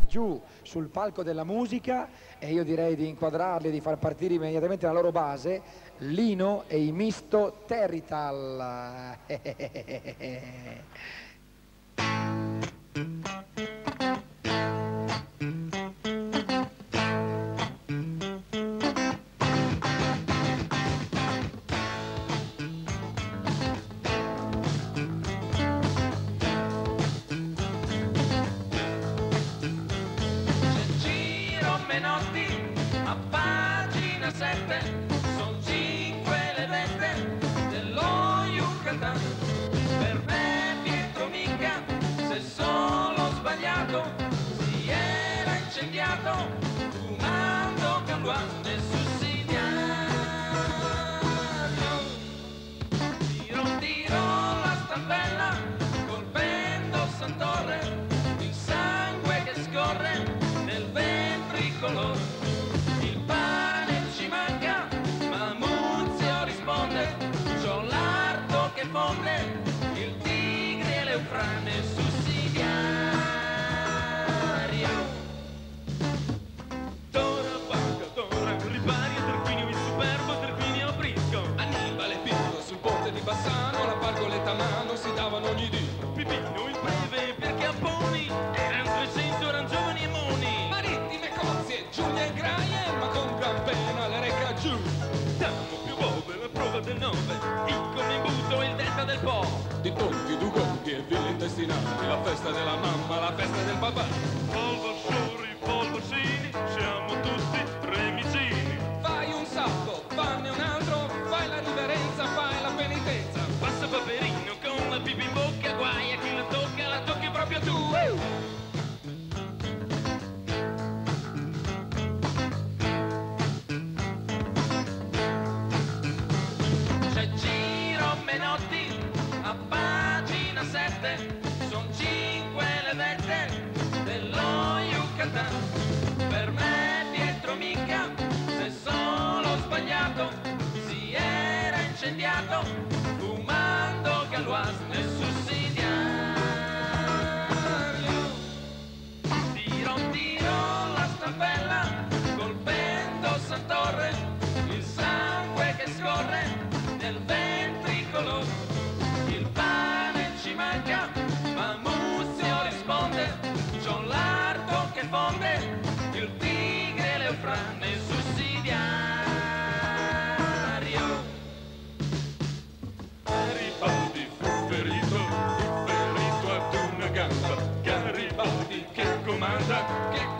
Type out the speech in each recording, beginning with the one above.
giù sul palco della musica e io direi di inquadrarli, e di far partire immediatamente la loro base, Lino e i misto Territal. le il tigre e l'eufrane su del po'. Di tonti, dugonti e vile intestinali, la festa della mamma, la festa del papà. understand risponde il tigre leofrane il sussidiario. Garibaldi fu ferito, fu ferito ad una gamba, Garibaldi che comanda, che comanda.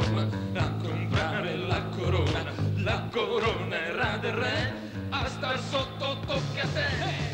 corna a comprare la corona. La corona era del re, a star sotto tocca a te.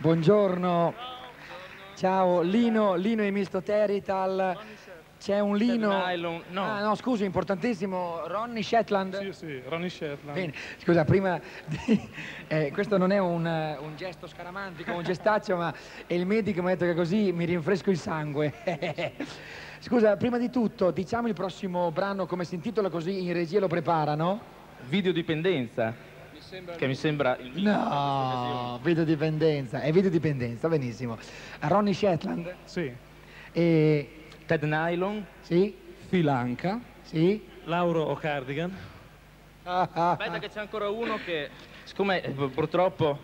Buongiorno. Ciao Lino, Lino di Misto Territal. C'è un Lino... Nylon, no. Ah, no, scusi, importantissimo, Ronnie Shetland. Sì, sì, Ronnie Shetland. Bene, scusa, prima... Di... Eh, questo non è un, eh, un, gesto scaramantico, un gestaccio, ma il medico mi ha detto che così mi rinfresco il sangue. scusa, prima di tutto, diciamo il prossimo brano come si intitola così in regia lo preparano? Videodipendenza che mi sembra il. No, videodipendenza, è videodipendenza, benissimo. Ronnie Shetland? Sì. E... Ted Nylon, Sì? Filanca. Sì? Lauro O'Cardigan. Ah, ah, aspetta ah. che c'è ancora uno che, siccome eh, purtroppo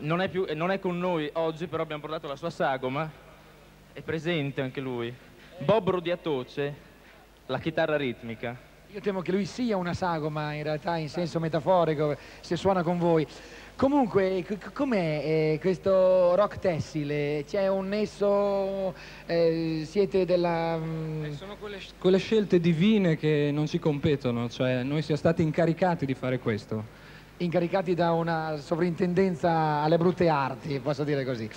non è, più, eh, non è con noi oggi, però abbiamo portato la sua sagoma, è presente anche lui. Bob Rodiatoce, la chitarra ritmica. Io temo che lui sia una sagoma in realtà in senso metaforico se suona con voi. Comunque, com'è eh, questo rock tessile? C'è un nesso, eh, siete della... mm, Sono quelle, quelle scelte divine che non ci competono, cioè noi siamo stati incaricati di fare questo. Incaricati da una sovrintendenza alle brutte arti, posso dire così.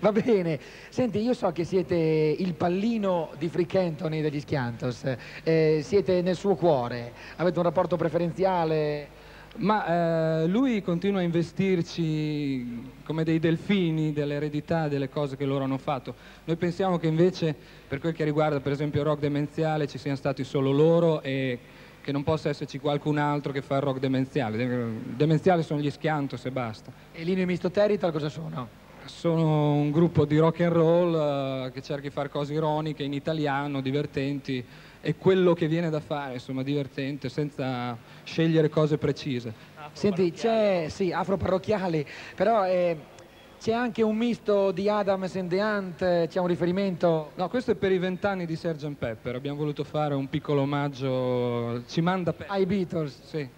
Va bene. Senti, io so che siete il pallino di Frick Anthony degli Schiantos, eh, siete nel suo cuore, avete un rapporto preferenziale. Ma eh, lui continua a investirci come dei delfini dell'eredità, delle cose che loro hanno fatto. Noi pensiamo che invece, per quel che riguarda per esempio il rock demenziale, ci siano stati solo loro e che non possa esserci qualcun altro che fa il rock demenziale. De- Demenziale sono gli Schiantos e basta. E Lino e Misto Territal cosa sono? Sono un gruppo di rock and roll eh, che cerca di fare cose ironiche in italiano, divertenti e quello che viene da fare, insomma, divertente, senza scegliere cose precise. Senti, c'è, sì, afro-parrocchiali, però eh, c'è anche un misto di Adams and the eh, c'è un riferimento... No, questo è per i vent'anni di Sgt. Pepper, abbiamo voluto fare un piccolo omaggio, ci manda Pepper. ai Beatles. Sì.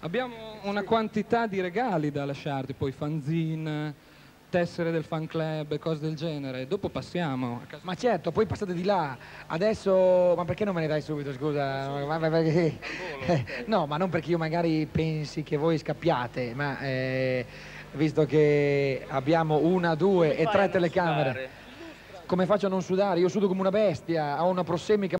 Abbiamo una quantità di regali da lasciarti, poi fanzine, tessere del fan club cose del genere. Dopo passiamo. Ma certo, poi passate di là. Adesso, ma perché non me ne dai subito, scusa? Ma- ma perché- No, ma non perché io magari pensi che voi scappiate, ma eh, visto che abbiamo una, due e tre telecamere, come faccio a non sudare? Io sudo come una bestia, ho una prossemica